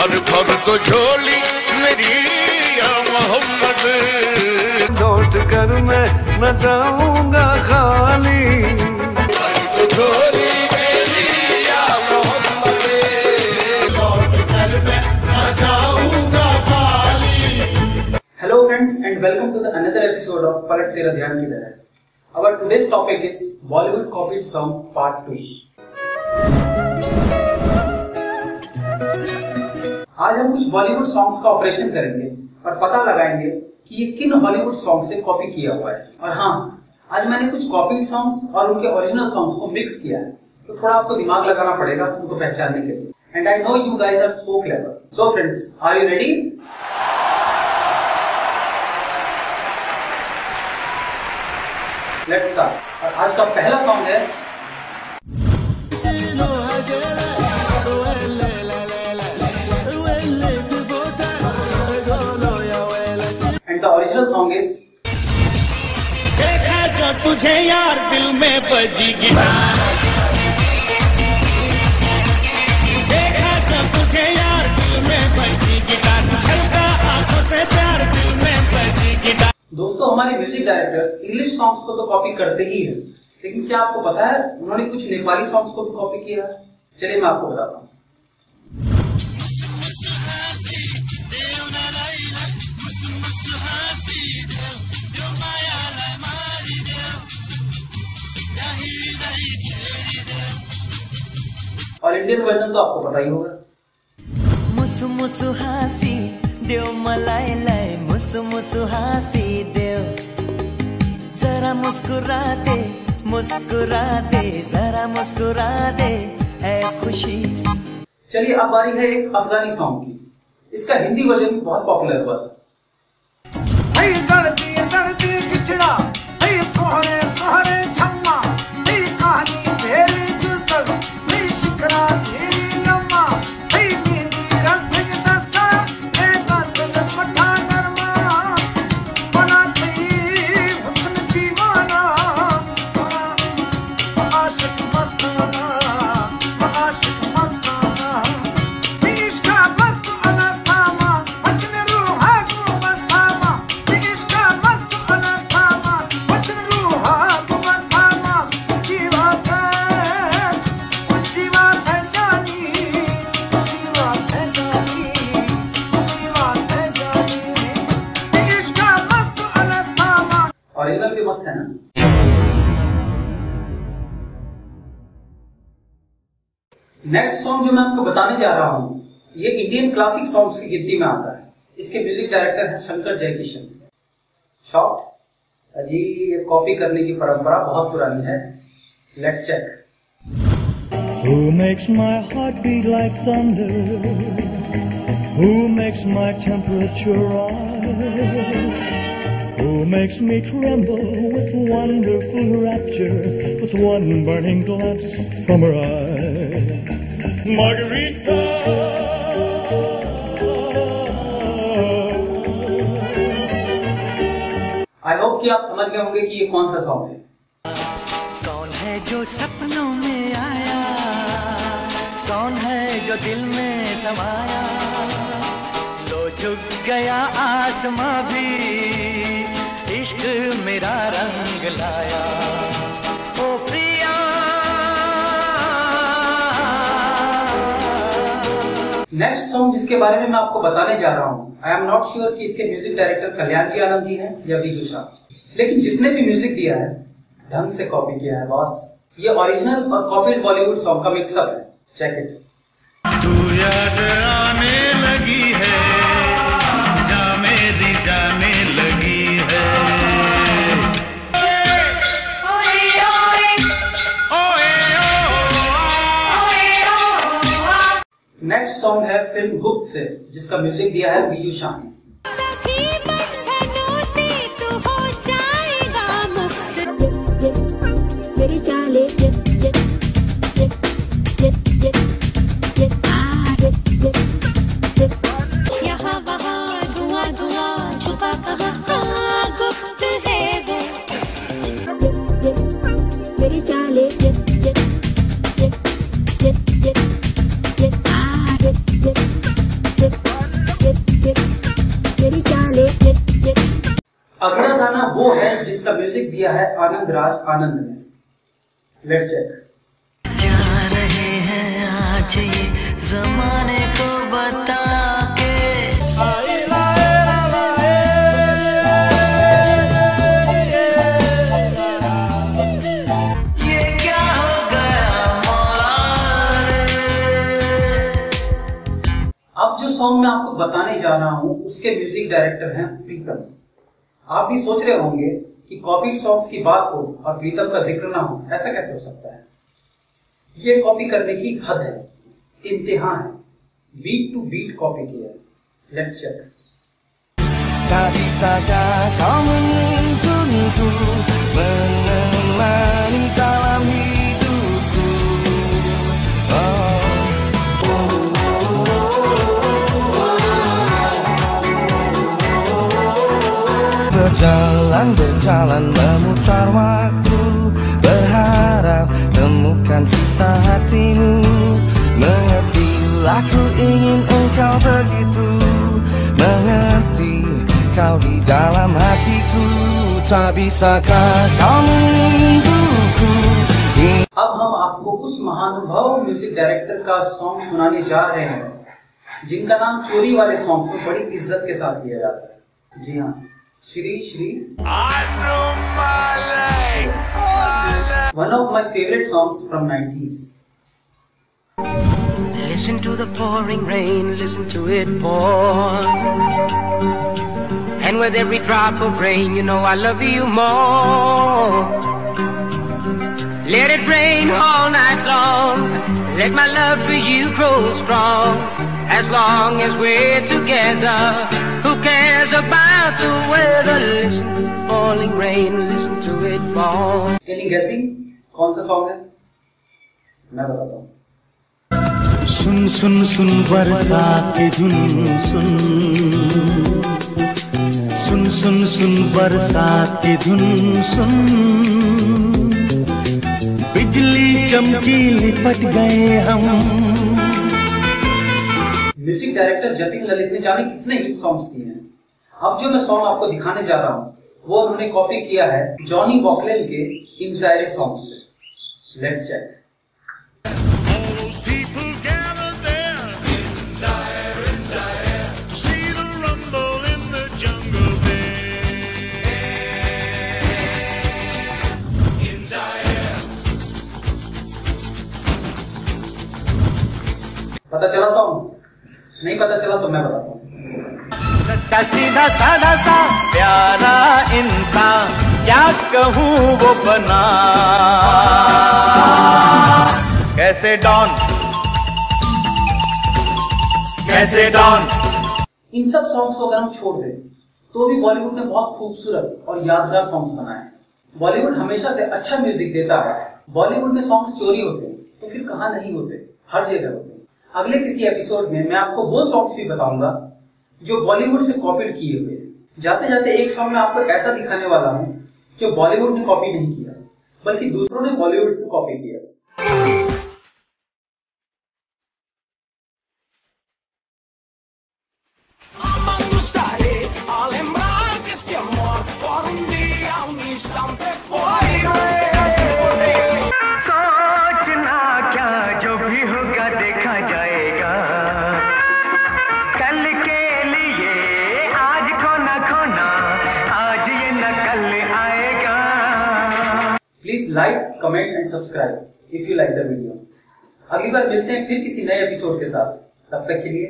और भर झोली मेरी या मोहम्मद लौट कर मैं न जाऊँगा खाली झोली मेरी या Mohammad Hello friends and welcome to the another episode of Palat Tera Dhyan Kidhar hai. Our today's topic is Bollywood copied song part 2. आज हम कुछ बॉलीवुड सॉन्ग्स का ऑपरेशन करेंगे और पता लगाएँगे कि ये किन हॉलीवुड सॉन्ग से कॉपी किया हुआ है। और हाँ आज मैंने कुछ कॉपीड सॉन्ग्स और उनके ओरिजिनल सॉन्ग्स को मिक्स किया है। तो थोड़ा आपको दिमाग लगाना पड़ेगा उनको पहचानने के लिए। And I know you guys are so clever so friends are you ready let's start और आज का पहला सॉन्ग है ओरिजिनल सॉन्ग इज़ देखा जो तुझे यार दिल में बजी गिटार देखा जो तुझे यार दिल में बजी गिटार छलका आँखों से प्यार दिल में बजी गिटार दोस्तों हमारे म्यूज़िक डायरेक्टर्स इंग्लिश सॉन्ग्स को तो कॉपी करते ही हैं लेकिन क्या आपको पता है उन्होंने कुछ नेपाली सॉन्ग्स को भी कॉपी किया है? चलिए मैं आपको बताता हूँ। और इंडियन वर्जन तो आपको पता ही होगा। मुसु मुसु हाँसी देव मलाई मुसु मुसु हाँसी देव। जरा मुस्कुरा दे मुस्कुरा दे जरा मुस्कुरा दे ऐ खुशी। चलिए अब बारी है एक अफगानी सॉन्ग की। इसका हिंदी वर्जन भी बहुत पॉपुलर हुआ था। नेक्स्ट सॉन्ग जो मैं आपको बताने जा रहा हूँ ये इंडियन क्लासिक सॉन्ग्स की गिनती में आता है इसके म्यूज़िक डायरेक्टर है शंकर जयकिशन शॉर्ट अजी ये कॉपी करने की परंपरा बहुत पुरानी है let's check Who makes my heart beat like thunder? Who makes my temperature rise? Who makes me tremble with wonderful rapture with one burning glance from her eyes? Margarita! I hope कि आप समझ गए होंगे कि ये कौन सा song है। कौन है जो सपनों में आया? कौन है जो दिल में समाया? लो झुक गया आसमां भी इश्क मेरा रंग लाया। नेक्स्ट सॉन्ग जिसके बारे में मैं आपको बताने जा रहा हूँ। आई एम नॉट श्योर कि इसके म्यूज़िक डायरेक्टर कल्याण जी आलम जी हैं या विजू शाह। लेकिन जिसने भी म्यूज़िक दिया है, ढंग से कॉपी किया है बॉस ये ओरिजिनल और कॉपीड बॉलीवुड सॉन्ग का मिक्सअप है। चेक इट आने लगी है नेक्स्ट सॉन्ग है फ़िल्म गुप्त से जिसका म्यूज़िक दिया है बीजू शाह ने। अगला गाना वो है जिसका म्यूज़िक दिया है आनंद राज आनंद ने। लेट्स चेक जा रहे हैं आज ये जमाने को बता। बताने जा रहा हूँ, उसके म्यूज़िक डायरेक्टर हैं प्रीतम। आप भी सोच रहे होंगे कि कॉपी सॉन्ग्स की बात हो और प्रीतम का ज़िक्र ना हो, ऐसा कैसे हो सकता है? ये कॉपी करने की हद है इम्तिहान है। बीट टू बीट कॉपी किया है। Let's check Tak bisakah kau menuntunku Menemani dalam Berjalan, berjalan memutar waktu Berharap temukan visa hatimu Mengertilah ku ingin engkau begitu Mengerti kau di dalam hatiku Tak bisakah kau menungguku अब हम आपको उस महानुभाव music director का song सुनाने जा रहे हैं जिनका नाम चोरी वाले सॉन्ग में बड़ी इज़्ज़त के साथ लिया जाता है जी हाँ Shri Shri. I know my life. One of my favorite songs from 90s. Listen to the pouring rain, listen to it pour. And with every drop of rain, you know I love you more. Let it rain all night long. Let my love for you grow strong. As long as we're together. Who cares about the weather? Listen to the falling rain, listen to it fall. Any guessing कौन सा song है? मैं बताता हूँ। सुन सुन सुन बरसात की धुन सुन। सुन सुन सुन बरसात की धुन सुन। बिजली चमकी लिपट गए हम। म्यूज़िक डायरेक्टर जतिन ललित ने जाने कितने हिट सॉन्ग्स दिए हैं। अब जो मैं सॉन्ग आपको दिखाने जा रहा हूँ, वो उन्होंने कॉपी किया है जॉनी वॉकलेन के इन सॉन्ग से। लेट्स चेक पता चला सॉन्ग नहीं पता चला तो मैं बताता हूँ। सच्चा सीधा साधा सा प्यारा इंसान क्या कहूँ वो बना। कैसे डॉन? कैसे डॉन? इन सब सॉन्ग्स को अगर हम छोड़ दें तो भी बॉलीवुड ने बहुत खूबसूरत और यादगार सॉन्ग्स बनाए हैं। बॉलीवुड हमेशा से अच्छा म्यूज़िक देता है। बॉलीवुड में सॉन्ग्स चोरी होते हैं तो फिर कहाँ नहीं होते? हर जगह अगले किसी एपिसोड में मैं आपको वो सॉन्ग्स भी बताऊँगा जो बॉलीवुड से कॉपीड किए हुए हैं। जाते जाते एक सॉन्ग में आपको ऐसा दिखाने वाला हूँ जो बॉलीवुड ने कॉपी नहीं किया, बल्कि दूसरों ने बॉलीवुड से कॉपी किया। Like comment and subscribe if you like the video अगली बार मिलते हैं फिर किसी नए एपिसोड के साथ। तब तक के लिए।